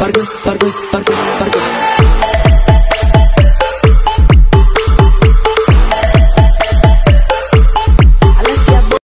pargo, pargo, pargo, pargo.